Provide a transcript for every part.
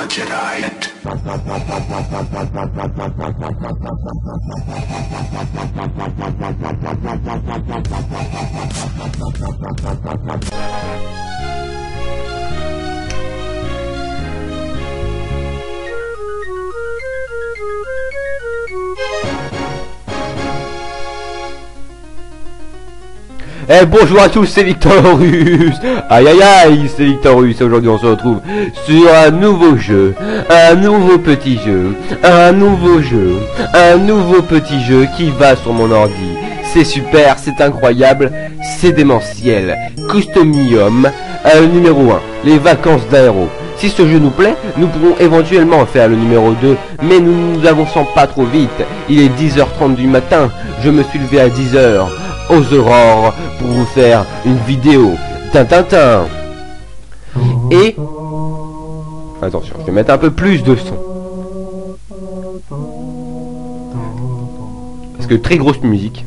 a Jedi Eh bonjour à tous, c'est Victorus Aïe aïe aïe, c'est Victorus Aujourd'hui on se retrouve sur un nouveau jeu, un nouveau petit jeu, un nouveau jeu, un nouveau petit jeu qui va sur mon ordi. C'est super, c'est incroyable, c'est démentiel. Customium, euh, numéro 1, les vacances d'aéro. Si ce jeu nous plaît, nous pourrons éventuellement faire le numéro 2, mais nous nous avançons pas trop vite. Il est 10h30 du matin, je me suis levé à 10h aux aurores pour vous faire une vidéo. Tintintin. Et attention, je vais mettre un peu plus de son. Parce que très grosse musique.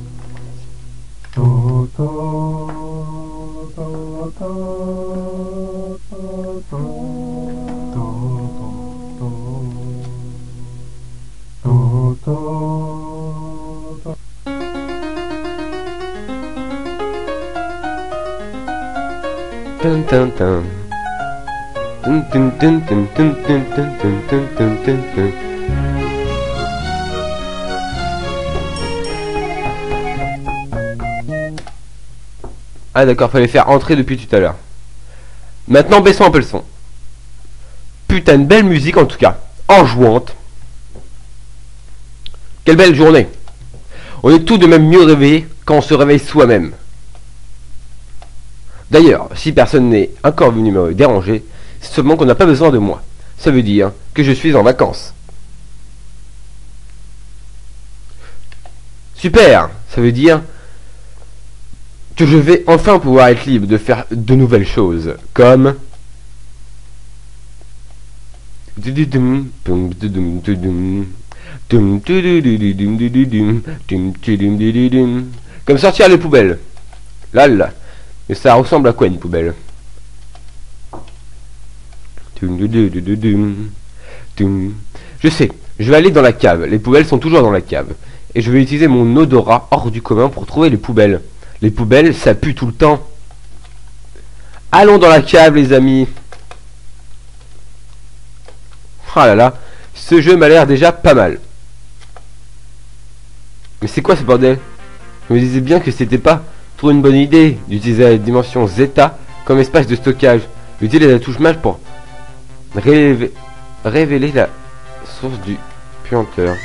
Ah d'accord, fallait faire entrer depuis tout à l'heure. Maintenant baissons un peu le son. Putain de belle musique en tout cas. Enjouante. Quelle belle journée. On est tout de même mieux réveillé quand on se réveille soi-même. D'ailleurs, si personne n'est encore venu me déranger, c'est seulement qu'on n'a pas besoin de moi. Ça veut dire que je suis en vacances. Super Ça veut dire que je vais enfin pouvoir être libre de faire de nouvelles choses, comme... Comme sortir les poubelles. Là, là. Et ça ressemble à quoi une poubelle Je sais, je vais aller dans la cave. Les poubelles sont toujours dans la cave. Et je vais utiliser mon odorat hors du commun pour trouver les poubelles. Les poubelles, ça pue tout le temps. Allons dans la cave, les amis. Oh là là, ce jeu m'a l'air déjà pas mal. Mais c'est quoi ce bordel? Je me disais bien que c'était pas une bonne idée d'utiliser la dimension zeta comme espace de stockage. Utiliser la touche mage pour révéler, révéler la source du puanteur.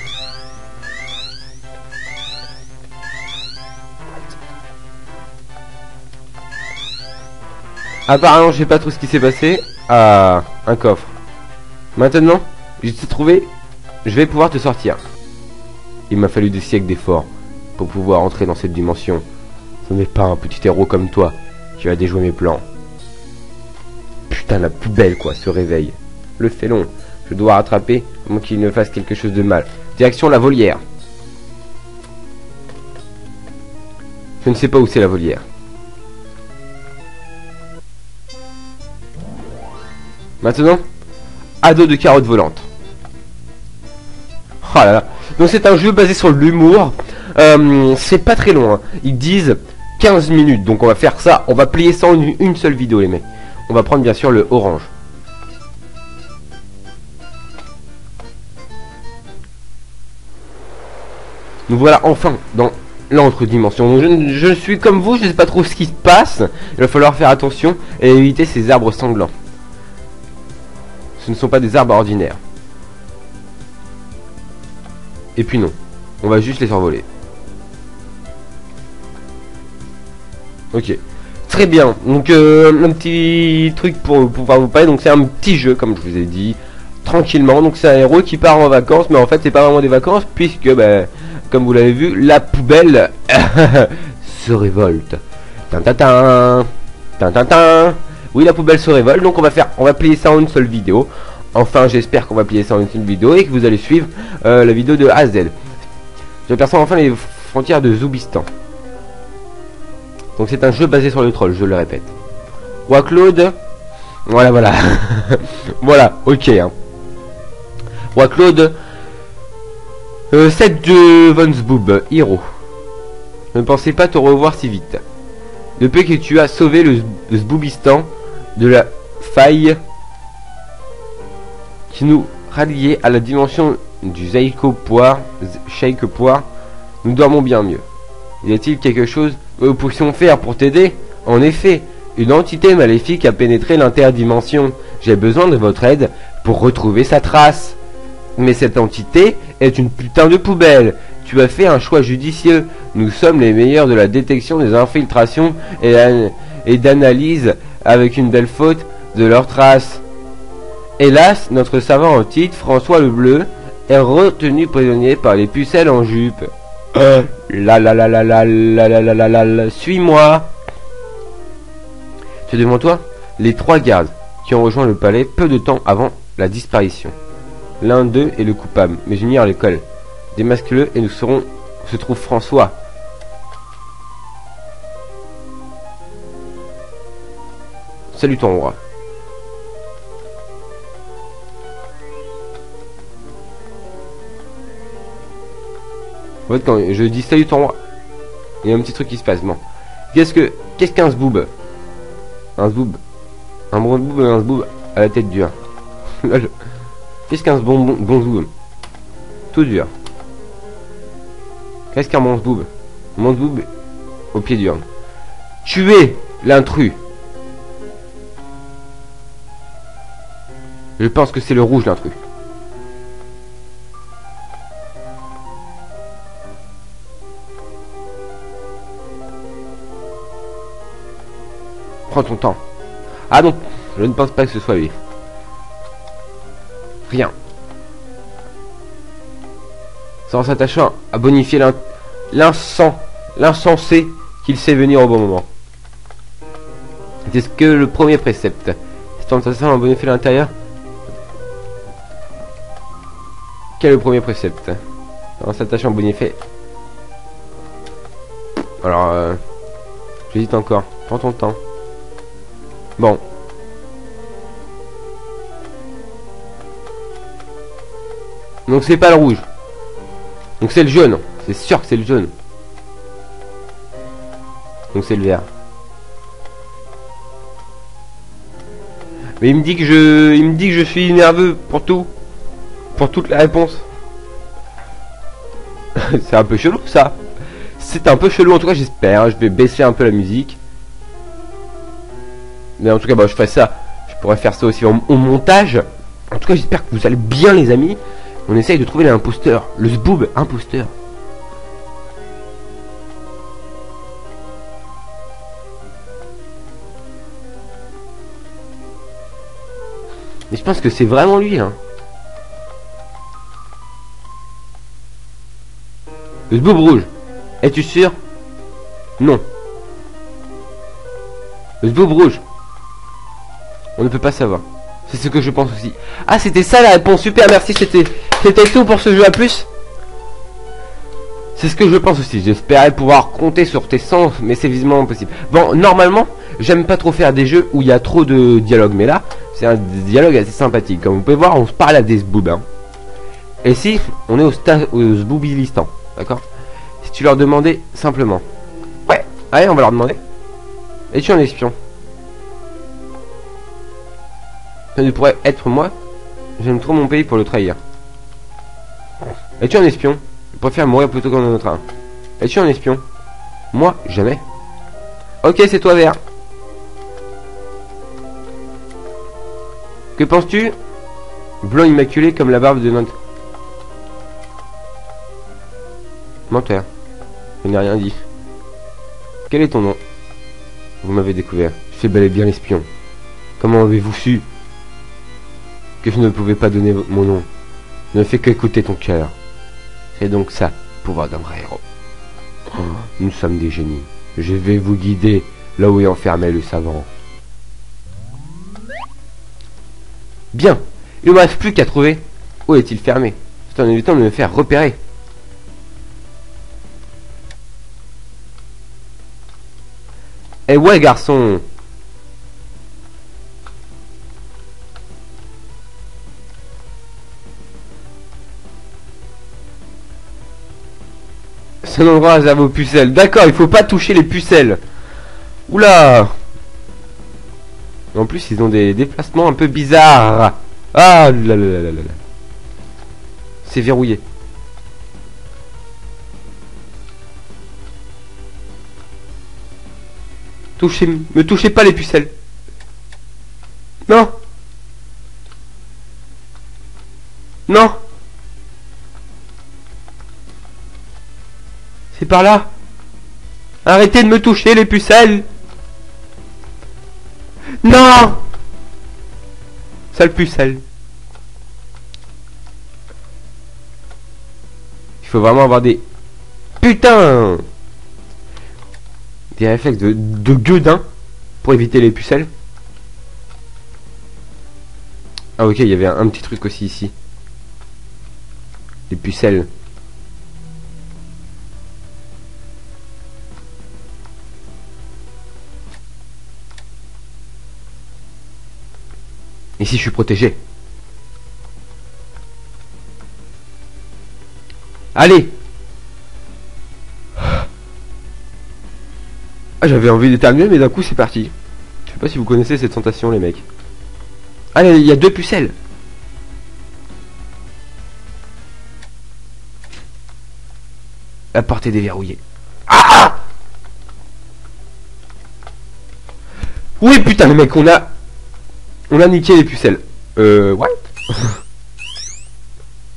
Apparemment, je sais pas trop ce qui s'est passé. Ah, un coffre. Maintenant, j'ai trouvé. Je vais pouvoir te sortir. Il m'a fallu des siècles d'efforts pour pouvoir entrer dans cette dimension. Ce n'est pas un petit héros comme toi qui va déjouer mes plans. Putain, la poubelle, quoi, se réveille. Le félon, je dois rattraper avant qu'il ne fasse quelque chose de mal. Direction la volière. Je ne sais pas où c'est la volière. Maintenant, ado de carottes volantes. Oh là là. Donc c'est un jeu basé sur l'humour. Euh, c'est pas très long. hein. Ils disent 15 minutes. Donc on va faire ça. On va plier ça en une, seule vidéo les mecs. On va prendre bien sûr le orange. Nous voilà enfin dans l'entre-dimension. Donc, Je, suis comme vous, je sais pas trop ce qui se passe. Il va falloir faire attention et éviter ces arbres sanglants. Ce ne sont pas des arbres ordinaires. Et puis non, on va juste les survoler. Ok. Très bien. Donc euh, un petit truc pour pouvoir vous parler. Donc c'est un petit jeu comme je vous ai dit. Tranquillement. Donc c'est un héros qui part en vacances. Mais en fait c'est pas vraiment des vacances. Puisque ben, comme vous l'avez vu, la poubelle se révolte. Tintintin. Tintintin. Oui la poubelle se révolte. Donc on va faire. On va plier ça en une seule vidéo. Enfin j'espère qu'on va plier ça en une seule vidéo. Et que vous allez suivre euh, la vidéo de A. Je perçois enfin les frontières de Zoubistan. Donc c'est un jeu basé sur le troll, je le répète. Roi Claude. Voilà, voilà. voilà, ok. hein. Roi Claude. Euh, 7 de Von Zboob, héros. Je ne pensais pas te revoir si vite. Depuis que tu as sauvé le, Zboubistan de la faille qui nous ralliait à la dimension du Zaiko Poire, Shake Poire, nous dormons bien mieux. Y a-t-il quelque chose que nous puissions faire pour t'aider En effet, une entité maléfique a pénétré l'interdimension. J'ai besoin de votre aide pour retrouver sa trace. Mais cette entité est une putain de poubelle. Tu as fait un choix judicieux. Nous sommes les meilleurs de la détection des infiltrations et, et d'analyse avec une belle faute de leurs traces. Hélas, notre savant en titre, François le Bleu, est retenu prisonnier par les pucelles en jupe. La la la la la la la la la la suis-moi. C'est devant toi les trois gardes qui ont rejoint le palais peu de temps avant la disparition. L'un d'eux est le coupable, mais j'ignore l'école. Démasque-le et nous serons se trouve François. Salut ton roi. En fait, quand je dis salut ton roi, il y a un petit truc qui se passe. Bon. Qu'est-ce que. Qu'est-ce qu'un zboob Un zboob. Un bon zboob un zboob à la tête dure. Qu'est-ce qu'un bon, bon, zboob Tout dur. Qu'est-ce qu'un bon zboob Mon zboob au pied dur. Tuer l'intrus. Je pense que c'est le rouge l'intrus. Ton temps. Ah non, je ne pense pas que ce soit lui. Rien. Sans s'attachant à bonifier l'insensé qu'il sait venir au bon moment. C'est ce que le premier précepte. C'est en s'attachant à bonifier l'intérieur. Quel est le premier précepte? En s'attachant à bonifier. Alors, euh, j'hésite encore. Prends ton temps. Bon. Donc c'est pas le rouge. Donc c'est le jaune. C'est sûr que c'est le jaune. Donc c'est le vert. Mais il me dit que je il me dit que je suis nerveux pour tout. Pour toute la réponse. c'est un peu chelou ça. C'est un peu chelou en tout cas j'espère. Je vais baisser un peu la musique. Mais en tout cas, bah, je ferai ça. Je pourrais faire ça aussi au, montage. En tout cas, j'espère que vous allez bien, les amis. On essaye de trouver l'imposteur. Le zboob imposteur. Mais je pense que c'est vraiment lui, hein. Le zboob rouge. Es-tu sûr? Non. Le zboob rouge. On ne peut pas savoir. C'est ce que je pense aussi. Ah, c'était ça la réponse. Super, merci. C'était c'était tout pour ce jeu à plus. C'est ce que je pense aussi. J'espérais pouvoir compter sur tes sens, mais c'est visiblement impossible. Bon, normalement, j'aime pas trop faire des jeux où il y a trop de dialogue. Mais là, c'est un dialogue assez sympathique. Comme vous pouvez voir, on se parle à des zboubs. Hein. Et si on est au, au zboubilistan, d'accord? Si tu leur demandais simplement. Ouais, allez, on va leur demander. Es-tu un espion Ça ne pourrait être moi. J'aime trop mon pays pour le trahir. Es-tu un espion? Je préfère mourir plutôt qu'en un autre. Es-tu un espion? Moi, jamais. Ok, c'est toi, vert. Que penses-tu? Blanc immaculé comme la barbe de notre... Menteur. Je n'ai rien dit. Quel est ton nom? Vous m'avez découvert. Je fais bel et bien l'espion. Comment avez-vous su? Que je ne pouvais pas donner mon nom. ne fais qu'écouter ton cœur. C'est donc ça, pouvoir d'un vrai héros. Oh, nous sommes des génies. Je vais vous guider là où est enfermé le savant. Bien. Il ne me reste plus qu'à trouver. Où est-il fermé C'est en évitant de me faire repérer. Eh ouais, garçon Aux pucelles. D'accord, il faut pas toucher les pucelles. Oula En plus, ils ont des déplacements un peu bizarres. Ah là là là là là. C'est verrouillé. Touchez, me touchez pas les pucelles. Non. Non. Par là. Arrêtez de me toucher les pucelles. Non. Sale pucelle. Il faut vraiment avoir des... Putain Des réflexes de, de gueudin pour éviter les pucelles. Ah ok, il y avait un, petit truc aussi ici. Les pucelles. Ici, je suis protégé. Allez Ah, j'avais envie d'éternuer, mais d'un coup, c'est parti. Je sais pas si vous connaissez cette sensation, les mecs. Allez, il y a deux pucelles. La porte est déverrouillée. Ah Oui, putain, les mecs, on a... On a niqué les pucelles. Euh, what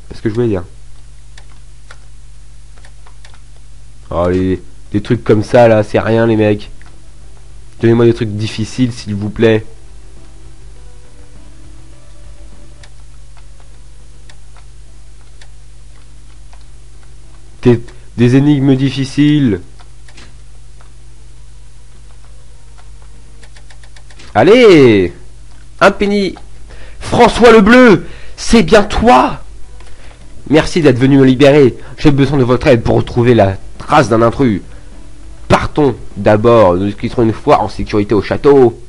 C'est ce que je voulais dire. Oh, les, des trucs comme ça, là, c'est rien, les mecs. Donnez-moi des trucs difficiles, s'il vous plaît. Des, des énigmes difficiles. Allez Un penny? François le Bleu C'est bien toi? Merci d'être venu me libérer. J'ai besoin de votre aide pour retrouver la trace d'un intrus. Partons d'abord, nous quitterons une fois en sécurité au château.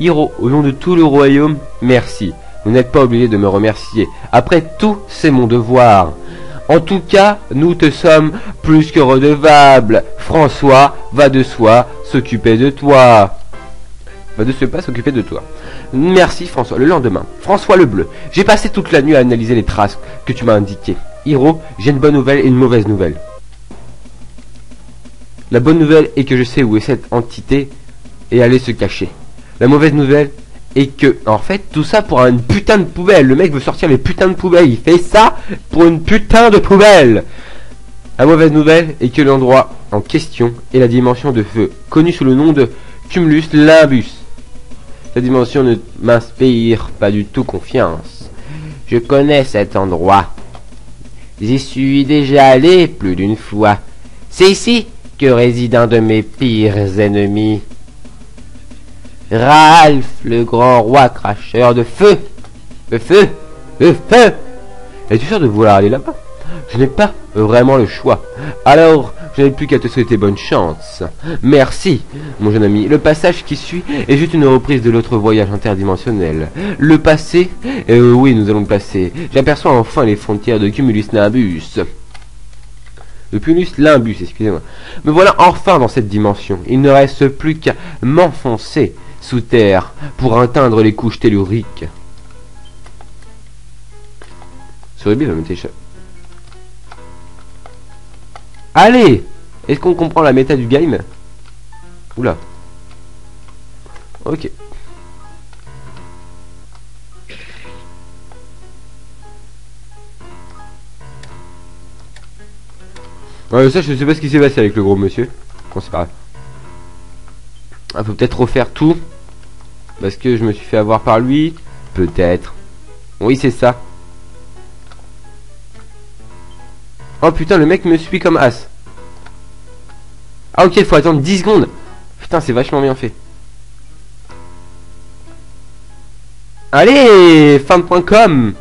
Hiro, au nom de tout le royaume, merci. Vous n'êtes pas obligé de me remercier. Après tout, c'est mon devoir. En tout cas, nous te sommes plus que redevables. François va de soi s'occuper de toi. Va de ce pas s'occuper de toi. Merci François. Le lendemain, François le Bleu. J'ai passé toute la nuit à analyser les traces que tu m'as indiquées. Hiro, j'ai une bonne nouvelle et une mauvaise nouvelle. La bonne nouvelle est que je sais où est cette entité et aller se cacher. La mauvaise nouvelle est que, en fait, tout ça pour une putain de poubelle. Le mec veut sortir les putains de poubelles. Il fait ça pour une putain de poubelle. La mauvaise nouvelle est que l'endroit en question est la dimension de feu, connue sous le nom de Cumulus Limbus. Cette dimension ne m'inspire pas du tout confiance. Je connais cet endroit. J'y suis déjà allé plus d'une fois. C'est ici que réside un de mes pires ennemis. Ralph, le grand roi cracheur de feu. De feu. De feu. Es-tu sûr de vouloir aller là-bas? Je n'ai pas vraiment le choix. Alors, je n'ai plus qu'à te souhaiter bonne chance. Merci, mon jeune ami. Le passage qui suit est juste une reprise de l'autre voyage interdimensionnel. Le passé euh, Oui, nous allons le passer. J'aperçois enfin les frontières de Cumulus Nimbus. De Cumulus Limbus, excusez-moi. Me voilà enfin dans cette dimension. Il ne reste plus qu'à m'enfoncer sous terre pour atteindre les couches telluriques. Sur va me Allez Est-ce qu'on comprend la méta du game? Oula. Ok. Ouais, ça, je sais pas ce qui s'est passé avec le gros monsieur. Bon, c'est pas grave. Ah, faut peut-être refaire tout. Parce que je me suis fait avoir par lui. Peut-être. Oui, c'est ça. Oh putain, le mec me suit comme as. Ah ok, il faut attendre 10 secondes. Putain, c'est vachement bien fait. Allez, fin.com.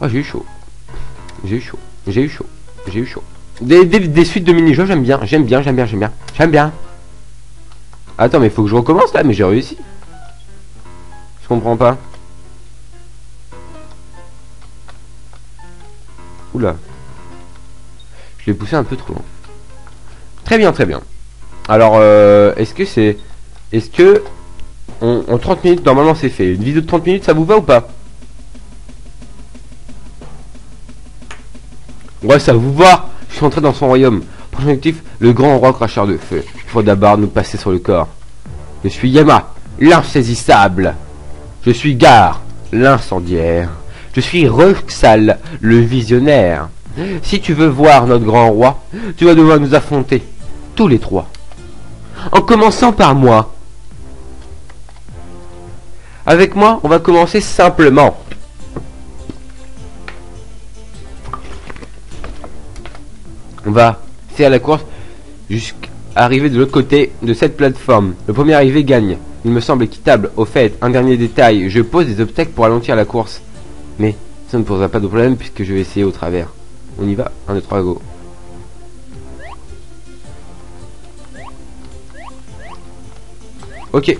Oh, j'ai eu chaud. J'ai eu chaud. J'ai eu chaud. J'ai eu chaud. Des, suites de mini-jeux, j'aime bien, j'aime bien, j'aime bien, j'aime bien, j'aime bien. Attends, mais faut que je recommence là, mais j'ai réussi. Je comprends pas. Je l'ai poussé un peu trop loin. Très bien, très bien. Alors, euh, est-ce que c'est... Est-ce que... en 30 minutes, normalement c'est fait. Une vidéo de 30 minutes, ça vous va ou pas? Ouais, ça vous va Je suis entré dans son royaume. Prochain objectif, le grand roi cracheur de feu. Il faut d'abord nous passer sur le corps. Je suis Yama, l'insaisissable. Je suis Gar, l'incendiaire. Je suis Roxal, le visionnaire. Si tu veux voir notre grand roi, tu vas devoir nous affronter, tous les trois. En commençant par moi. Avec moi, on va commencer simplement. On va faire la course jusqu'à arriver de l'autre côté de cette plateforme. Le premier arrivé gagne. Il me semble équitable. Au fait, un dernier détail, je pose des obstacles pour ralentir la course. Mais ça ne posera pas de problème puisque je vais essayer au travers. On y va 1, 2, 3, go. Ok.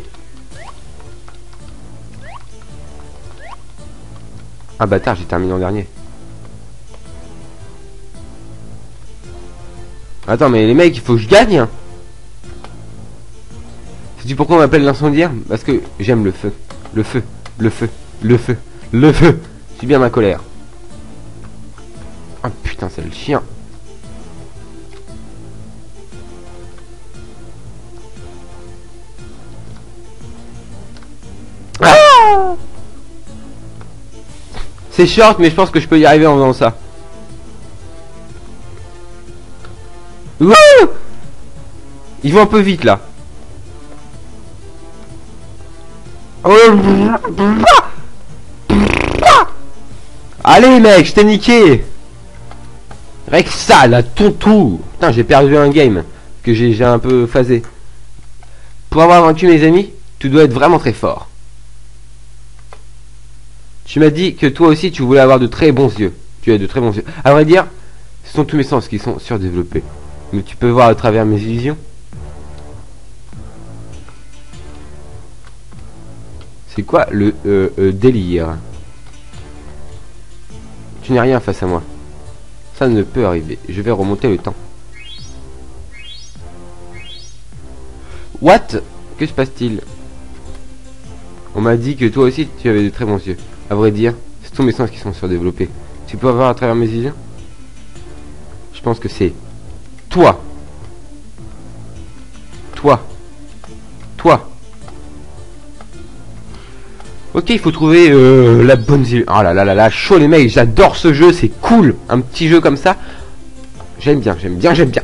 Ah bâtard, j'ai terminé en dernier. Attends, mais les mecs, il faut que je gagne hein. Sais-tu pourquoi on m'appelle l'incendiaire? Parce que j'aime le feu. Le feu. Le feu. Le feu. Le feu. C'est bien ma colère. Ah putain, c'est le chien. Ah c'est short, mais je pense que je peux y arriver en faisant ça. Ils vont un peu vite là. Allez mec, je t'ai niqué Rec ça, la tontou Putain, j'ai perdu un game que j'ai un peu phasé. Pour avoir vaincu mes amis, tu dois être vraiment très fort. Tu m'as dit que toi aussi tu voulais avoir de très bons yeux. Tu as de très bons yeux. À vrai dire, ce sont tous mes sens qui sont surdéveloppés. Mais tu peux voir à travers mes illusions. C'est quoi le euh, euh, délire? Tu n'es rien face à moi. Ça ne peut arriver. Je vais remonter le temps. What? Que se passe-t-il? On m'a dit que toi aussi tu avais de très bons yeux. À vrai dire, c'est tous mes sens qui sont surdéveloppés. Tu peux voir à travers mes yeux? Je pense que c'est. Toi. Toi. Ok, il faut trouver euh, la bonne île. Oh là là là là, chaud les mecs, j'adore ce jeu, c'est cool. Un petit jeu comme ça. J'aime bien, j'aime bien, j'aime bien.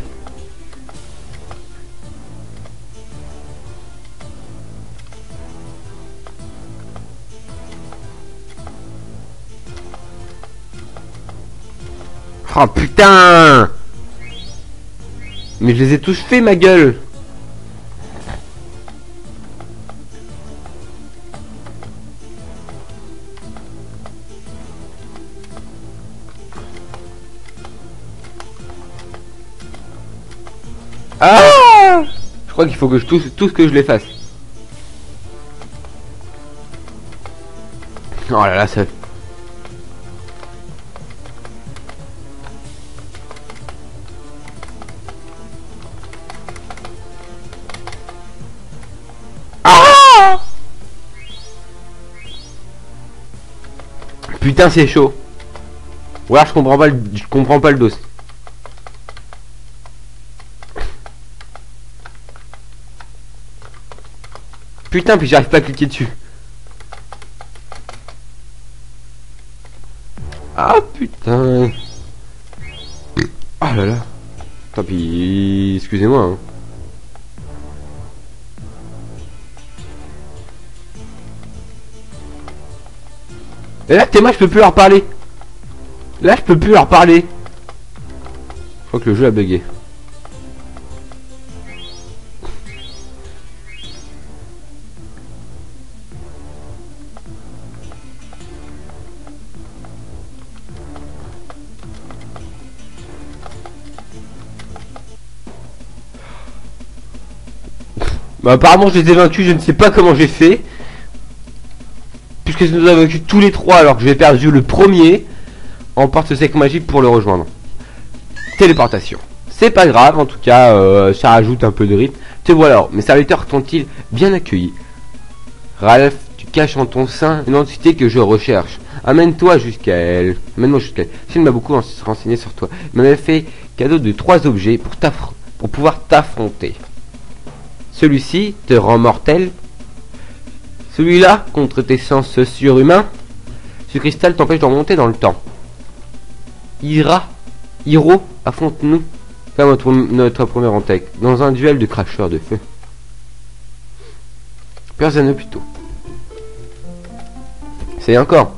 Oh putain Mais je les ai tous fait ma gueule faut que je touche tout ce que je les fasse. Oh là là, ça... Ah Putain, c'est chaud. Ou alors je comprends pas le, je comprends pas le dos. Putain, puis j'arrive pas à cliquer dessus. Ah putain. Ah là là. Tant pis, excusez-moi. Hein. Et là, moi je peux plus leur parler. Là, je peux plus leur parler. Je crois que le jeu a bugué. Bah apparemment je les ai vaincus, je ne sais pas comment j'ai fait. Puisque je nous a vaincus tous les trois alors que j'ai perdu le premier. emporte ce sec magique pour le rejoindre. Téléportation. C'est pas grave, en tout cas, euh, ça ajoute un peu de rythme. Te voilà, mes serviteurs t'ont-ils bien accueilli? Ralph, tu caches en ton sein une entité que je recherche. Amène-toi jusqu'à elle. Amène-moi jusqu'à elle. S'il m'a beaucoup renseigné sur toi. Il fait cadeau de trois objets pour pouvoir t'affronter. Celui-ci te rend mortel. Celui-là contre tes sens surhumains. Ce cristal t'empêche de remonter dans le temps. Ira, Hiro, affronte-nous comme notre, notre premier en tech, dans un duel de cracheurs de feu. Plusieurs plus tôt. C'est encore.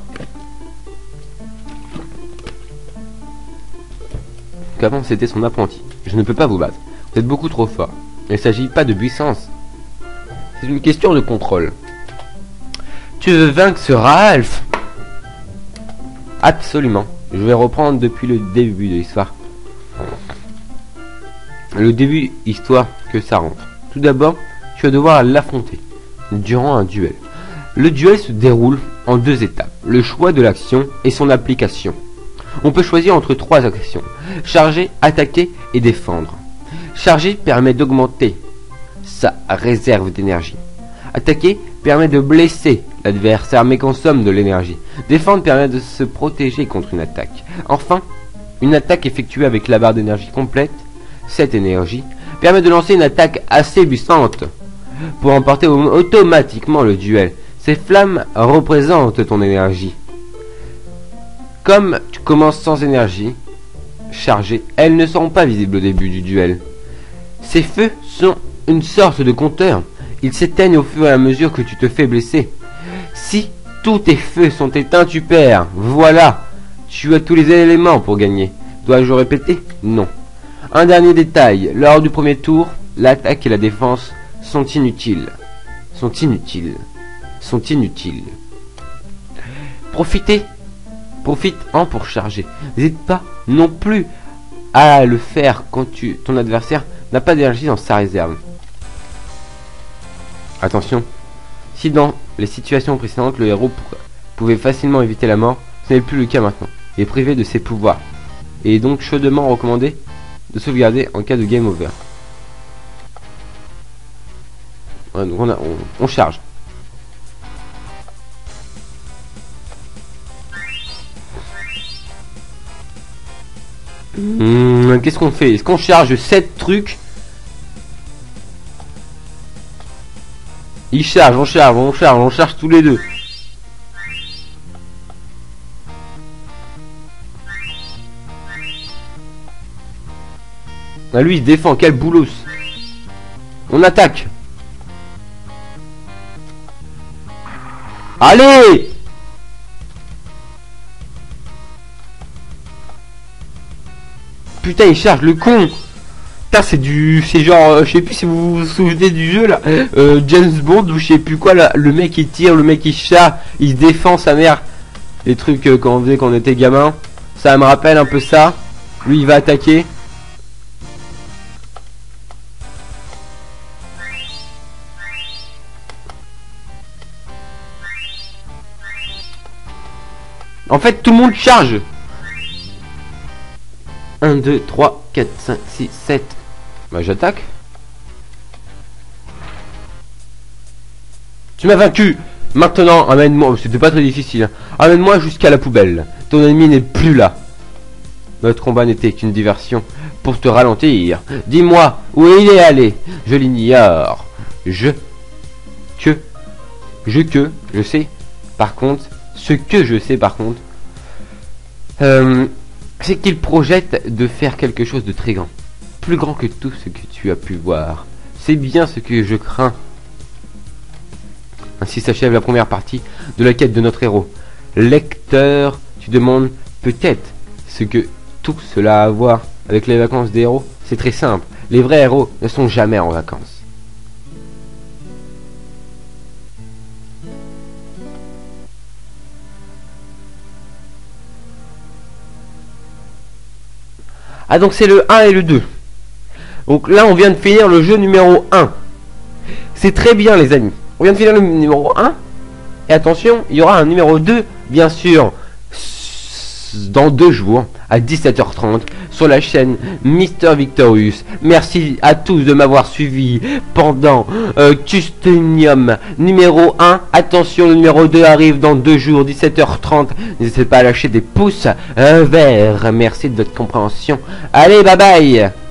Qu'avant c'était son apprenti. Je ne peux pas vous battre. Vous êtes beaucoup trop fort. Il ne s'agit pas de puissance. C'est une question de contrôle. Tu veux vaincre ce Ralph? Absolument. Je vais reprendre depuis le début de l'histoire. Le début histoire que ça rentre. Tout d'abord, tu vas devoir l'affronter durant un duel. Le duel se déroule en deux étapes, le choix de l'action et son application. On peut choisir entre trois actions, charger, attaquer et défendre. Charger permet d'augmenter sa réserve d'énergie. Attaquer permet de blesser l'adversaire mais consomme de l'énergie. Défendre permet de se protéger contre une attaque. Enfin, une attaque effectuée avec la barre d'énergie complète, cette énergie, permet de lancer une attaque assez puissante pour emporter automatiquement le duel. Ces flammes représentent ton énergie. Comme tu commences sans énergie chargée, elles ne seront pas visibles au début du duel. Ces feux sont une sorte de compteur. Ils s'éteignent au fur et à mesure que tu te fais blesser. Si tous tes feux sont éteints, tu perds. Voilà. Tu as tous les éléments pour gagner. Dois-je répéter? Non. Un dernier détail. Lors du premier tour, l'attaque et la défense sont inutiles. Sont inutiles. Sont inutiles. Profitez. Profite-en pour charger. N'hésite pas non plus à le faire quand tu, ton adversaire n'a pas d'énergie dans sa réserve. Attention. Si dans les situations précédentes le héros pouvait facilement éviter la mort, ce n'est plus le cas maintenant. Il est privé de ses pouvoirs. Et est donc chaudement recommandé de sauvegarder en cas de game over. donc on, charge. Hmm, qu'est-ce qu'on fait? Est-ce qu'on charge 7 trucs? Il charge, on charge, on charge, on charge tous les deux. Ah lui il défend, quel boulot On attaque. Allez Putain il charge le con c'est du, c'est genre, euh, je sais plus si vous vous souvenez du jeu là, euh, James Bond ou je sais plus quoi là, le mec il tire, le mec il chat, il défend sa mère, les trucs euh, qu'on faisait quand on était gamin, ça me rappelle un peu ça. Lui il va attaquer. En fait, tout le monde charge. 1, 2, 3, 4, 5, 6, 7, bah j'attaque. Tu m'as vaincu Maintenant, amène-moi, c'était pas très difficile, hein. amène-moi jusqu'à la poubelle. Ton ennemi n'est plus là. Notre combat n'était qu'une diversion pour te ralentir. Dis-moi où il est allé. Je l'ignore. Je. Que. Je que. Je sais. Par contre. Ce que je sais par contre. Euh, c'est qu'il projette de faire quelque chose de très grand plus grand que tout ce que tu as pu voir. C'est bien ce que je crains. Ainsi s'achève la première partie de la quête de notre héros. Lecteur, tu demandes peut-être ce que tout cela a à voir avec les vacances des héros C'est très simple. Les vrais héros ne sont jamais en vacances. Ah donc c'est le 1 et le 2. Donc là, on vient de finir le jeu numéro 1. C'est très bien, les amis. On vient de finir le numéro 1. Et attention, il y aura un numéro 2, bien sûr. Dans deux jours à 17h30 sur la chaîne Mister Victorious. Merci à tous de m'avoir suivi pendant euh, Custenium numéro 1. Attention, le numéro 2 arrive dans deux jours, 17h30. N'hésitez pas à lâcher des pouces verts. Merci de votre compréhension. Allez, bye bye